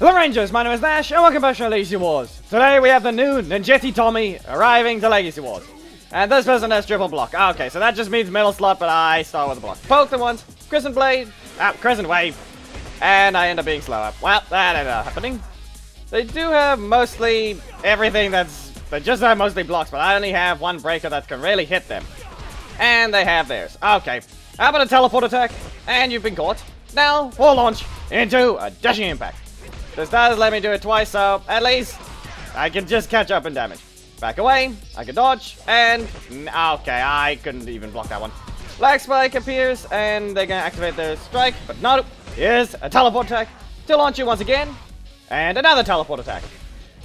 Hello Rangers, my name is Nash and welcome back to Legacy Wars. Today we have the new Ninjetti Tommy arriving to Legacy Wars. And this person has triple block. Okay, so that just means middle slot, but I start with a block. Poke them once, Crescent Blade, ah, Crescent Wave, and I end up being slower. Well, that ended up happening. They do have mostly everything that's... They just have mostly blocks, but I only have one breaker that can really hit them. And they have theirs. Okay, how about a teleport attack? And you've been caught. Now, full launch into a dashing impact. This does let me do it twice, so at least I can just catch up in damage. Back away, I can dodge, and... Okay, I couldn't even block that one. Black Spike appears, and they're gonna activate their strike, but no, here's a teleport attack to launch you once again, and another teleport attack.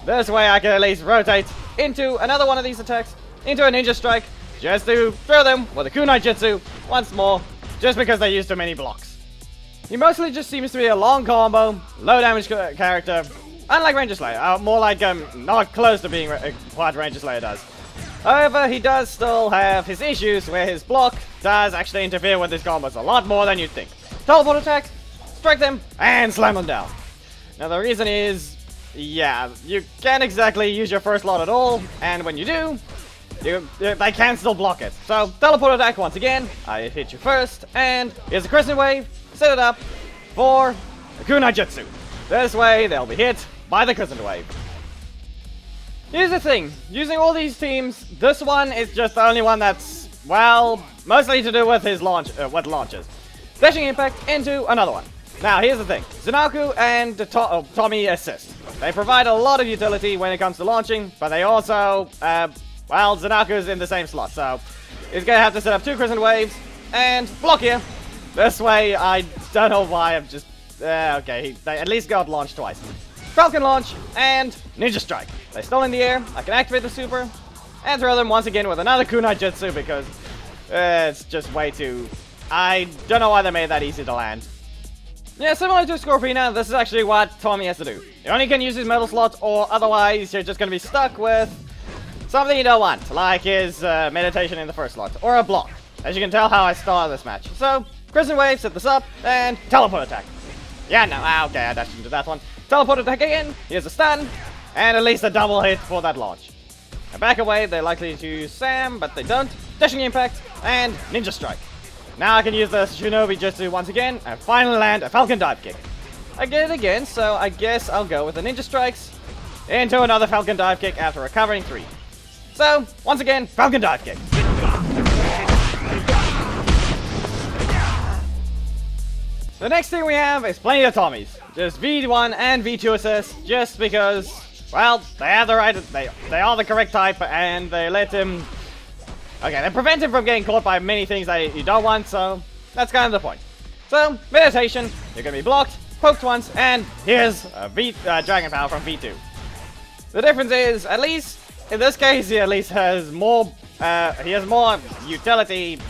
This way I can at least rotate into another one of these attacks, into a Ninja Strike, just to throw them with a Kunai jutsu once more, just because they use too many blocks. He mostly just seems to be a long combo, low damage character, unlike Ranger Slayer, uh, more like um, not close to being uh, what Ranger Slayer does. However, he does still have his issues where his block does actually interfere with his combos a lot more than you'd think. Teleport attack, strike them, and slam them down. Now the reason is, yeah, you can't exactly use your first lot at all, and when you do, you, you, they can still block it. So, teleport attack once again, I hit you first, and here's a Crescent Wave, set it up for Kunai Jitsu. This way, they'll be hit by the Crescent Wave. Here's the thing, using all these teams, this one is just the only one that's, well, mostly to do with his launch, uh, with launches. Dashing Impact into another one. Now, here's the thing. Zanaku and to uh, Tommy assist. They provide a lot of utility when it comes to launching, but they also, uh, well, Zanaku's in the same slot, so he's gonna have to set up two Crescent Waves and block here this way, I don't know why I'm just... Uh, okay, they at least got launched twice. Falcon launch and Ninja Strike. They're still in the air. I can activate the super and throw them once again with another Kunai Jutsu because uh, it's just way too... I don't know why they made that easy to land. Yeah, similar to Scorpina, this is actually what Tommy has to do. You only can use his metal slots or otherwise you're just going to be stuck with something you don't want, like his uh, meditation in the first slot, or a block. As you can tell how I started this match. So, Crescent Wave, set this up, and teleport attack. Yeah, no, ah, okay, I dashed into that one. Teleport attack again, here's a stun, and at least a double hit for that launch. And back away, they're likely to use Sam, but they don't. Dashing Impact, and Ninja Strike. Now I can use the Shinobi Jutsu once again, and finally land a Falcon Dive Kick. I get it again, so I guess I'll go with the Ninja Strikes into another Falcon Dive Kick after recovering three. So, once again, Falcon Dive Kick. The next thing we have is plenty of Tommies. Just V1 and V2 assists, just because, well, they have the right, they, they are the correct type, and they let him, okay, they prevent him from getting caught by many things that you don't want, so that's kind of the point. So, meditation, you're gonna be blocked, poked once, and here's a V, uh, Dragon Power from V2. The difference is, at least, in this case, he at least has more, uh, he has more utility,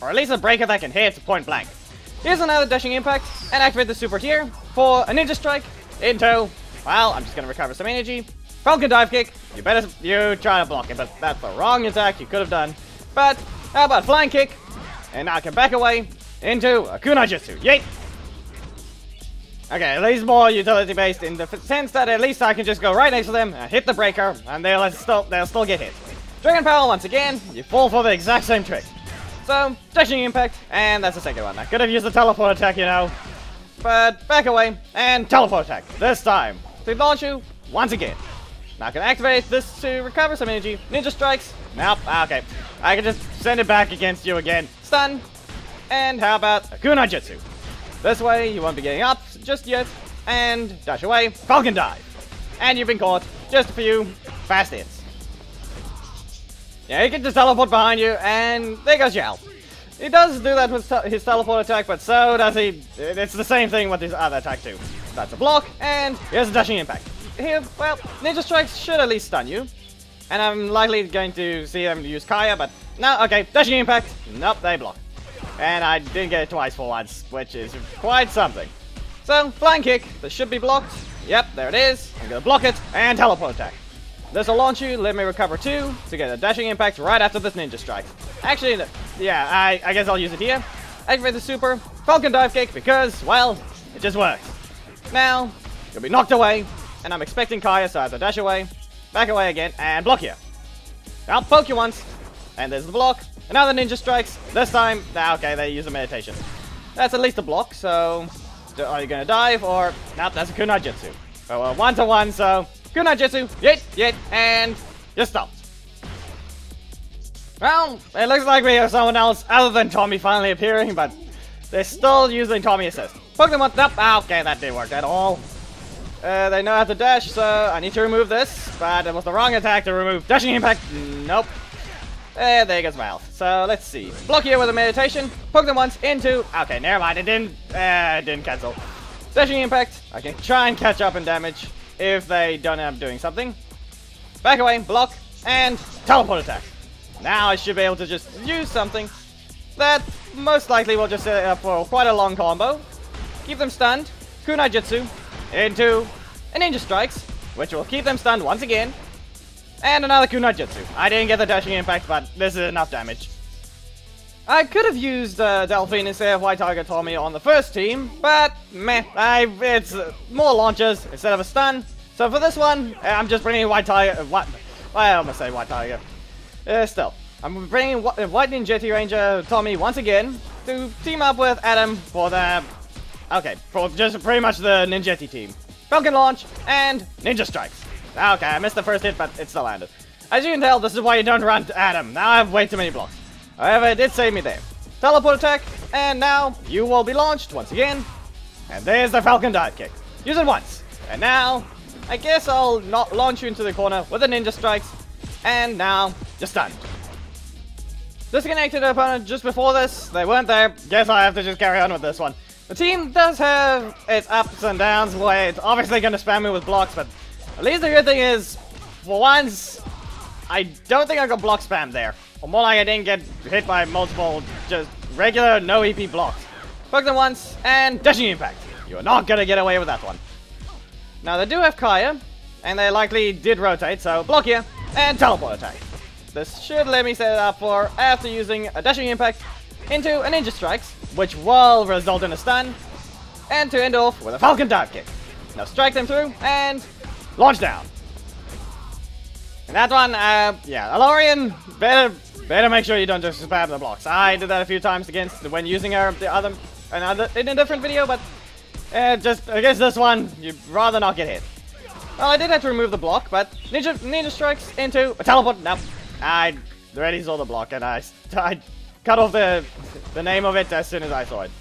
or at least a breaker that can hit point blank. Here's another dashing impact, and activate the super here for a ninja strike into, well, I'm just gonna recover some energy. Falcon dive kick, you better, you try to block it, but that's the wrong attack you could have done. But, how about flying kick, and I can back away into a kunai jitsu, yay! Okay, at least more utility based in the sense that at least I can just go right next to them and hit the breaker, and they'll still, they'll still get hit. Dragon Power once again, you fall for the exact same trick. So, dashing impact, and that's the second one. I could have used the teleport attack, you know. But back away, and teleport attack. This time, to launch you once again. Now I can activate this to recover some energy. Ninja strikes. Nope. Ah, okay. I can just send it back against you again. Stun. And how about a Kunai Jutsu? This way, you won't be getting up just yet. And dash away. Falcon dive. And you've been caught. Just a few fast hits. Yeah, he can just teleport behind you, and there goes your health. He does do that with his teleport attack, but so does he... It's the same thing with his other attack too. That's a block, and here's a dashing impact. Here, well, Ninja Strikes should at least stun you. And I'm likely going to see them use Kaya, but no, okay, dashing impact. Nope, they block. And I did get it twice for once, which is quite something. So, flying kick, this should be blocked. Yep, there it is. I'm gonna block it, and teleport attack. This will launch you, let me recover two, to get a dashing impact right after this ninja strike. Actually, yeah, I, I guess I'll use it here. Activate the super, Falcon Dive Kick, because, well, it just works. Now, you'll be knocked away, and I'm expecting Kaya, so I have to dash away, back away again, and block here. I'll poke you once, and there's the block. Another ninja strikes. This time, ah, okay, they use a meditation. That's at least a block, so are you gonna dive or nope, that's a kunai jutsu. So uh, one to one, so kunai jutsu, yet, yet, and just stop. Well, it looks like we have someone else other than Tommy finally appearing, but they're still using Tommy assist. Pokemon, nope, ah, okay, that didn't work at all. Uh, they know how to dash, so I need to remove this, but it was the wrong attack to remove. Dashing impact, nope. Uh, there goes mouth. So let's see. Block here with a meditation. Poke them once into. Okay, never mind. It didn't. Uh, it didn't cancel. Dashing impact. I can try and catch up in damage if they don't end up doing something. Back away, block, and teleport attack. Now I should be able to just use something that most likely will just set up for quite a long combo. Keep them stunned. Kunai Jutsu into a Ninja Strikes, which will keep them stunned once again. And another Kunai Jutsu. I didn't get the dashing impact, but this is enough damage. I could have used uh, Delphine instead of White Tiger Tommy on the first team, but meh, I, it's uh, more launches instead of a stun. So for this one, I'm just bringing White Tiger, uh, what, I almost say White Tiger. Uh, still, I'm bringing uh, White Ninja Ranger Tommy once again to team up with Adam for the, okay, for just pretty much the Ninjetti team. Falcon Launch and Ninja Strikes. Okay, I missed the first hit, but it still landed. As you can tell, this is why you don't run to Adam. Now I have way too many blocks. However, it did save me there. Teleport attack, and now you will be launched once again. And there's the Falcon Dive Kick. Use it once. And now, I guess I'll not launch you into the corner with the Ninja Strikes. And now, you're stunned. Disconnected opponent just before this. They weren't there. Guess I have to just carry on with this one. The team does have its ups and downs where it's obviously going to spam me with blocks, but at least the good thing is, for once, I don't think I got block spam there. Or more like I didn't get hit by multiple, just regular no EP blocks. Poke them once, and Dashing Impact. You're not gonna get away with that one. Now they do have Kaya, and they likely did rotate, so block here, and teleport attack. This should let me set it up for after using a Dashing Impact into a Ninja Strikes, which will result in a stun, and to end off with a Falcon Dive Kick. Now strike them through, and Launch down. And that one, uh, yeah, Alorian, better, better make sure you don't just spam the blocks. I did that a few times against when using her the other, another in a different video, but uh, just against this one, you'd rather not get hit. Well, I did have to remove the block, but Ninja Ninja strikes into a teleport. No, I already saw the block, and I, I cut off the the name of it as soon as I saw it.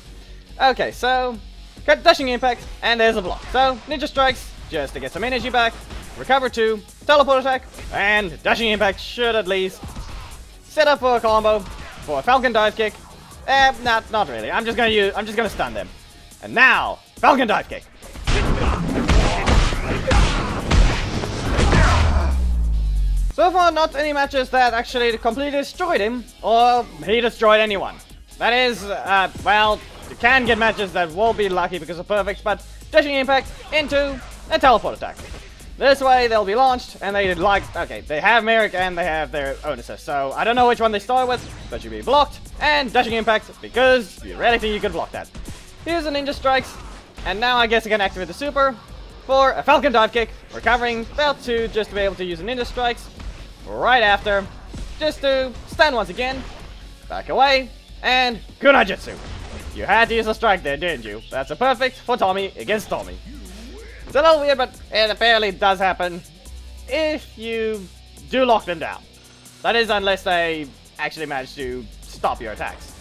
Okay, so cut dashing impact, and there's a block. So Ninja strikes just to get some energy back, recover 2, teleport attack, and dashing impact should at least set up for a combo for a Falcon dive kick. Eh, not not really. I'm just gonna use I'm just gonna stun them. And now, Falcon dive kick. So far, not any matches that actually completely destroyed him, or he destroyed anyone. That is, uh, well, you can get matches that will be lucky because of perfects, but dashing impact into a teleport attack. This way they'll be launched, and they like, okay, they have Merrick and they have their assist, so I don't know which one they start with, but you'll be blocked, and dashing impact, because reality you can block that. Here's the Ninja Strikes, and now I guess I can activate the super for a Falcon Dive Kick, recovering about two just to be able to use the Ninja Strikes right after, just to stand once again, back away, and Kunai Jutsu. You had to use a strike there, didn't you? That's a perfect for Tommy against Tommy. It's a little weird, but it apparently does happen if you do lock them down. That is unless they actually manage to stop your attacks.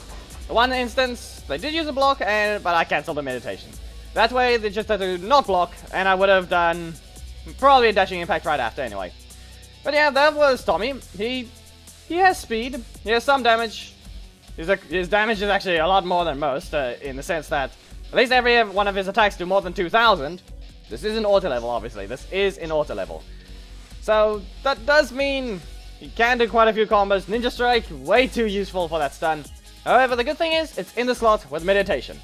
The one instance, they did use a block, and but I cancelled the meditation. That way, they just had to not block, and I would have done probably a dashing impact right after anyway. But yeah, that was Tommy. He he has speed. He has some damage. His, his damage is actually a lot more than most, uh, in the sense that at least every one of his attacks do more than 2,000. This is an auto level, obviously. This is an auto level. So, that does mean you can do quite a few combos. Ninja Strike, way too useful for that stun. However, the good thing is, it's in the slot with meditation.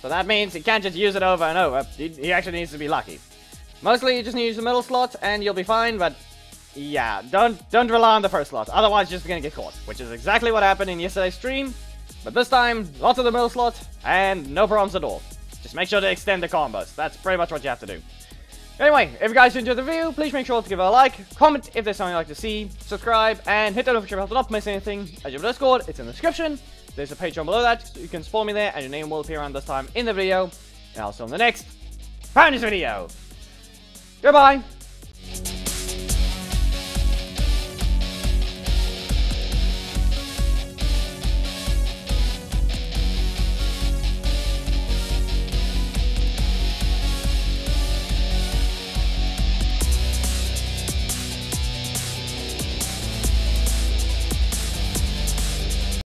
So that means you can't just use it over and over. He actually needs to be lucky. Mostly, you just need to use the middle slot, and you'll be fine, but... Yeah, don't don't rely on the first slot, otherwise you're just gonna get caught. Which is exactly what happened in yesterday's stream. But this time, lots of the middle slot, and no problems at all. Just make sure to extend the combos. That's pretty much what you have to do. Anyway, if you guys enjoyed the video, please make sure to give it a like, comment if there's something you'd like to see, subscribe, and hit that notification bell to not miss anything. As your Discord, it's in the description. There's a Patreon below that, so you can spawn me there, and your name will appear around this time in the video. And I'll see you on the next Founders video. Goodbye!